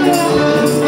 Música